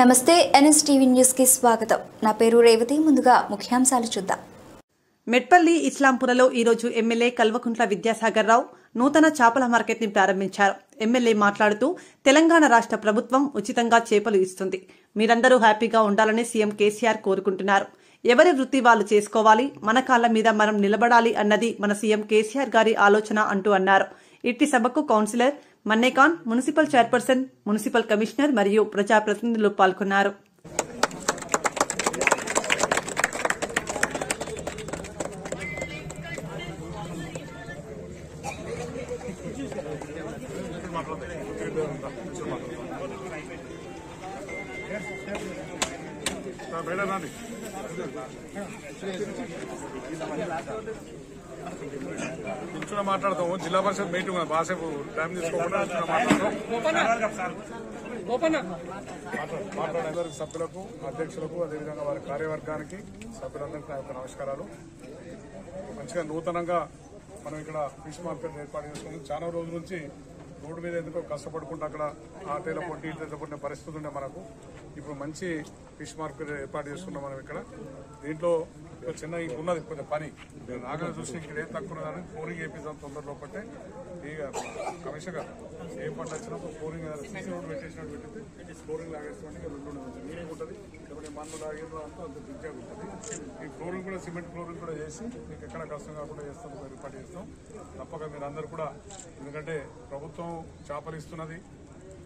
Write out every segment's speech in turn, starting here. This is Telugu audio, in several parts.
నమస్తే ఎన్ఎస్టీవీ న్యూస్కి స్వాగతం. నా పేరు రేవతి ముందుగా ముఖ్యాంశాలు చూద్దాం. మెట్పల్లి ఇస్లాంపురలో ఈరోజు ఎమ్మెల్యే కల్వకుంట్ల విద్యాసాగర్ రావు నూతన చేపల మార్కెట్ని ప్రారంభించారు. ఎమ్మెల్యే మాట్లాడుతూ తెలంగాణ రాష్ట్ర ప్రభుత్వం ఉచితంగా చేపలు ఇస్తుంది. మీరందరూ హ్యాపీగా ఉండాలని సీఎం కేసీఆర్ కోరుకుంటున్నారు. ఎవరి వృత్తి వాళ్ళు చేసుకోవాలి మన కాళ్ళ మీద మనం నిలబడాలి అన్నది మన సీఎం కేసీఆర్ గారి ఆలోచన అంటూ అన్నారు. ఇట్టి సభకు councillor మన్నేకాన్ municipal chairperson municipal commissioner మరియు ప్రజాప్రతినిధులు పాల్గొన్నారు బయట రండి నిల్చున్న మాట్లాడతాము. జిల్లా పరిషత్ మీటింగ్ బాసేపు టైం తీసుకోకుండా నిల్చున్న మాట్లాడతాం. మాట్లాడు- మాట్లాడే అందరికి సభ్యులకు అధ్యక్షులకు అదేవిధంగా వారి కార్యవర్గానికి సభ్యులందరికీ నా యొక్క నమస్కారాలు. మంచిగా నూతనంగా మనం ఇక్కడ ఫిష్ మార్కెట్ ఏర్పాటు చేసుకున్నాం చాలా రోజుల నుంచి రోడ్డు మీద ఎందుకో కష్టపడుకుంటూ అక్కడ ఆటోలో పొట్టి ఇట్లా పడిన పరిస్థితి ఉండే మనకు. ఇప్పుడు మంచి ఫిష్ మార్కెట్ ఏర్పాటు చేసుకున్నాం మనం ఇక్కడ. దీంట్లో చిన్న ఉన్నది కొంచెం పని. నాగరాజు చూసి ఇక్కడ ఏం తక్కువ ఉన్నదని ఫోరింగ్ వేపిస్తాం తొందరలో పట్టే ఇక కమిషన్ గారు ఏ పంట వచ్చినప్పుడు ఫోరింగ్ సీసీ రోడ్ పెట్టేసినట్టు పెట్టితే ఫోరింగ్ లాగేస్తామని రెండు కొంచెం ఉంటుంది. లేకపోతే మన్ను లాగేదో అంతా అంత దిగ్గా ఉంటుంది ఈ ఫ్లోరింగ్ కూడా సిమెంట్ ఫ్లోరింగ్ కూడా చేసి మీకు ఎక్కడ కష్టం కాకుండా చేస్తాం ఏర్పాటు చేస్తాం. తప్పక మీరు అందరు కూడా ఎందుకంటే ప్రభుత్వం చేపలు ఇస్తున్నది.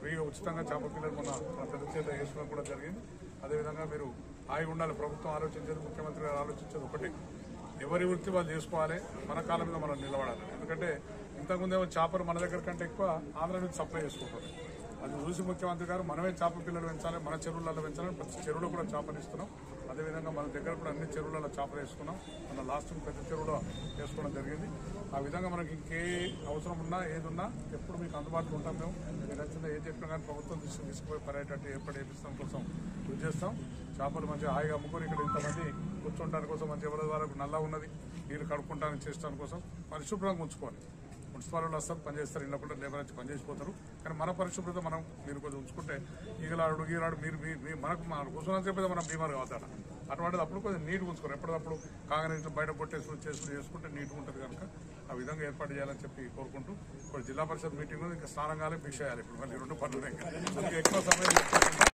ఫ్రీగా ఉచితంగా చేప పిల్లలు మొన్న మన పెద్ద చేత వేసుకోవడం కూడా జరిగింది. అదేవిధంగా మీరు హాయిగా ఉండాలి. ప్రభుత్వం ఆలోచించేది ముఖ్యమంత్రి గారు ఆలోచించేది ఒకటే. ఎవరి వృత్తి వాళ్ళు చేసుకోవాలి మన కాలం మీద మనం నిలబడాలి. ఎందుకంటే ఇంతకుముందేమో చేపలు మన దగ్గర కంటే ఎక్కువ ఆంధ్ర నుంచి సప్లై చేసుకుంటారు. అది చూసి ముఖ్యమంత్రి గారు మనమే చేప పిల్లలు పెంచాలి మన చెరువులలో పెంచాలని ప్రతి చెరువులో కూడా చేపలు ఇస్తున్నాం అదేవిధంగా మన దగ్గర కూడా అన్ని చెరువులలో చేపలు వేసుకున్నాం. మన లాస్ట్ పెద్ద చెరువులో వేసుకోవడం జరిగింది. ఆ విధంగా మనకి ఇంకే అవసరం ఉన్నా ఏది ఉన్నా ఎప్పుడు మీకు అందుబాటులో ఉంటాం మేము. మీరు నచ్చిన ఏ చెప్పినా కానీ ప్రభుత్వం దృష్టికి తీసుకుపోయి పర్యటన ఏర్పాటు చేపిస్తాం కోసం కృషి చేస్తాం. చేపలు మంచిగా హాయిగా అమ్ముకొని ఇక్కడ ఇంతమంది కూర్చోడానికి కోసం మంచి ఎవరి ద్వారా నల్ల ఉన్నది నీళ్ళు కడుక్కుంటానికి చేసడానికి కోసం పరిశుభ్రంగా ఉంచుకోవాలి. మున్సిపాలిటీలో వస్తారు పనిచేస్తారు ఇళ్ళ లేబర్ వచ్చి పనిచేసిపోతారు కానీ మన పరిశుభ్రత మనం మీరు కొంచెం ఉంచుకుంటే ఈగలాడు గీరాడు మీరు మీ- మనకు మన కూర్చున్నంత చెప్పేది మనం బీమార్ అవుతాడు అటువంటిది అప్పుడు కొంచెం నీట్గా ఉంచుకోరు. ఎప్పటికప్పుడు కాంగ్రెస్ బయట కొట్టేసుకుని చేసుకుని చేసుకుంటే నీట్గా ఉంటుంది కనుక ఆ విధంగా ఏర్పాటు చేయాలని చెప్పి కోరుకుంటూ ఇప్పుడు జిల్లా పరిషత్ మీటింగ్ ఇంకా స్నానం కాలే ఫిక్స్ చేయాలి ఇప్పుడు మళ్ళీ రెండు పనులు ఉన్నాయి. ఎక్కువ సమయం